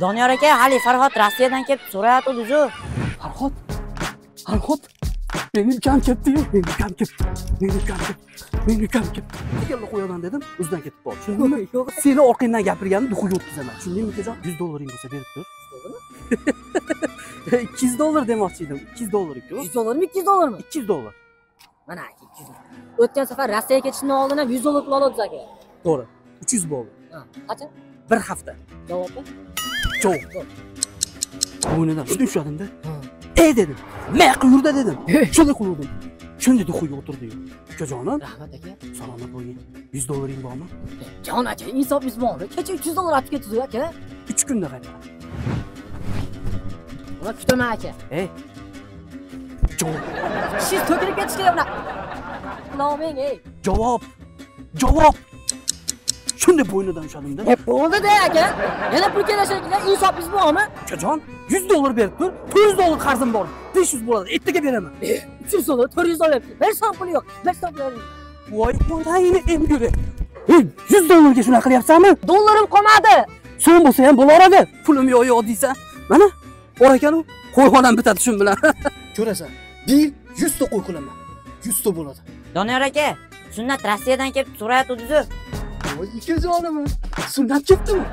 doniyor aka hali farhod rossiyadan kelib so'rayotgandizu farhod farhod meni ukam ketdiyu meni ukam ketdi meni ukam ketdi meni ukam ketdi keldi qo'yaman dedim o'zidan ketib qoldi tushundingmi yo'q seni orqangdan gapirganni duxiga o'tkazaman tushundingmi ukajon yuz dollaring bo'lsa berib tur. Ikki yuz dollar demoqchi edim. Ikki yuz dollar uka yuz dollarmi ikki yuz dollarmi ikki yuz dollar. Mana aka ikki yuz o'tgan safar rossiyaga ketishimdan oldin ham yuz dollar pul olgansiz aka. To'g'ri. Uch yuz bo'ldi Qancha bir hafta. Javobmi cho'g' bo'ynidan shunday ushladimda ey dedim. Mayqa yurda dedim. Shunday qiluvdim shunday duxiga o'tirdi ukajonim rahmat aka salomat bo'ling yuz dollaring bormi jon aka insofimiz bormi kecha uch yuz dollar olib ketdingiz aka uch kunda qaytaman mana kutaman aka ey javob ishingiz to'kilib ketishi kerak bunaqa noming ey javob javob shunday bo'ynidan ushladimda bo'ldida aka yana pul kerakligida insofingiz bormi ukajon yuz dollar berib tur to'rt yuz dollar qarzim bor besh yuz bo'ladi ertaga beraman uch yuz dollar to'rt yuz dollar bir so'm puli yo'q bir so'm puli voy onangni emguri yuz dollarga shunaqa qilyapsanmi dollarim qolmadi so'm bo'lsa ham bo'laveradi pulim yo'q yo'q deysan mana bor ekanu qo'y xonam bitadi shu bilan ko'rasan bir yuzta qo'y qilaman yuzta bo'ladi doniyor aka sunnat rossiyadan kelib もう、池上でも、そうなっちゃったもん。